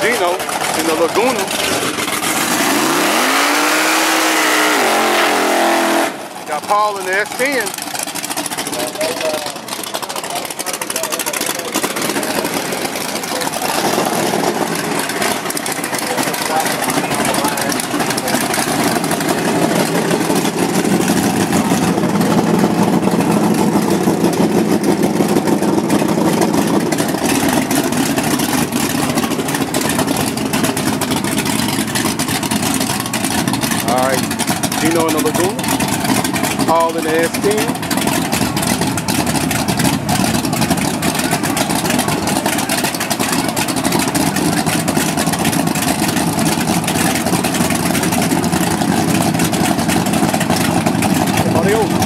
Gino in the Laguna. Got Paul in the S10. All right, Gino in the Laguna, all in the S10. Adiós.